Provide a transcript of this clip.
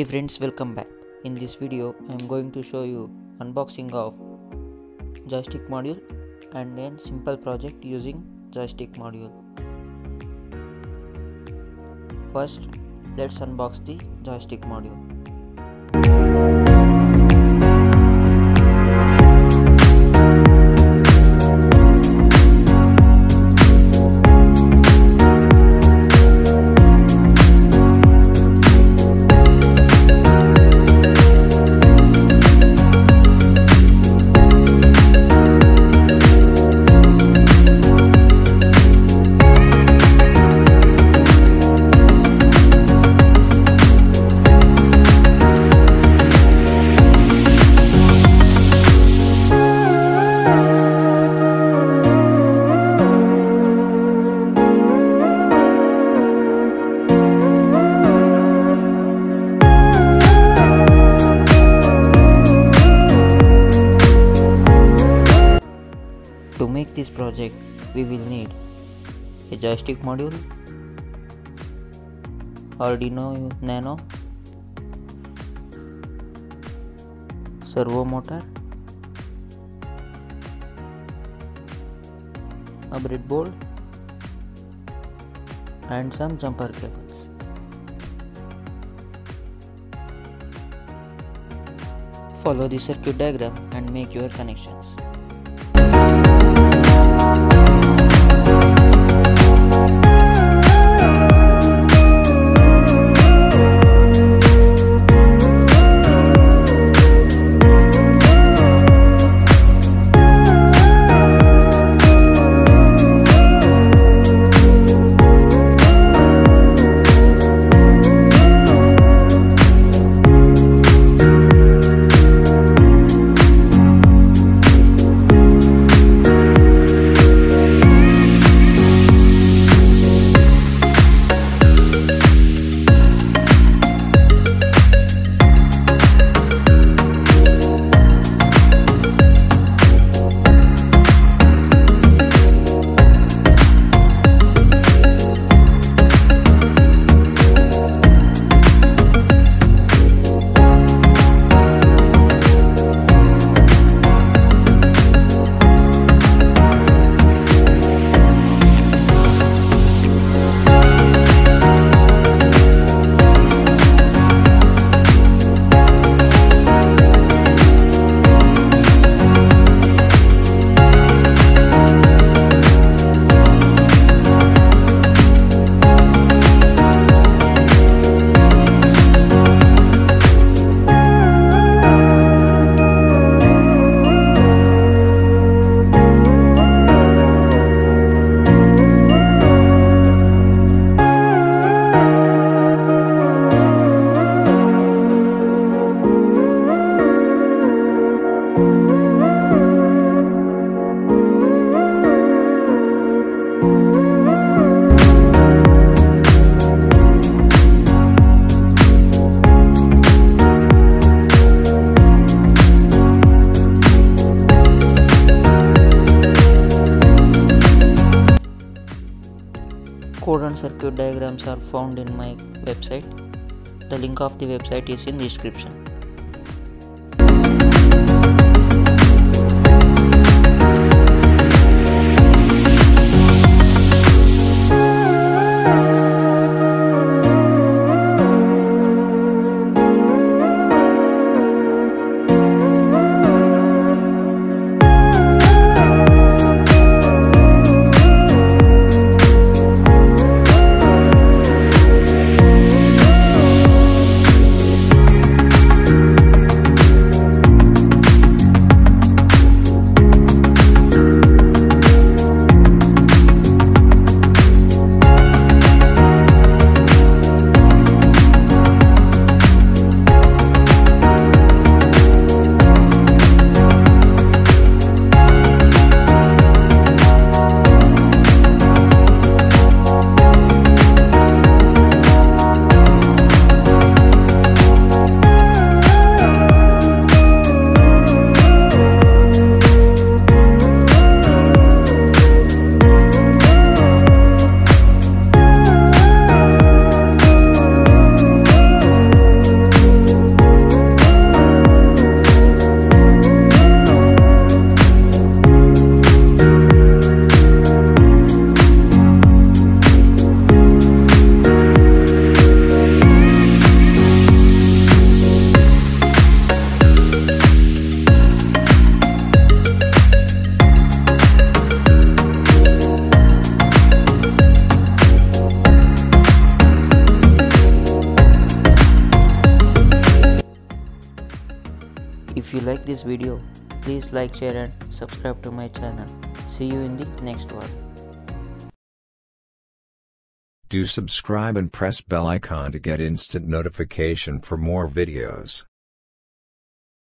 Hey friends, welcome back. In this video, I am going to show you unboxing of joystick module and then simple project using joystick module. First, let's unbox the joystick module. This project, we will need? A joystick module, Arduino Nano, servo motor, a breadboard, and some jumper cables. Follow the circuit diagram and make your connections. Code and circuit diagrams are found in my website. The link of the website is in the description. Like this video, please like, share and subscribe to my channel. See you in the next one. Do subscribe and press bell icon to get instant notification for more videos.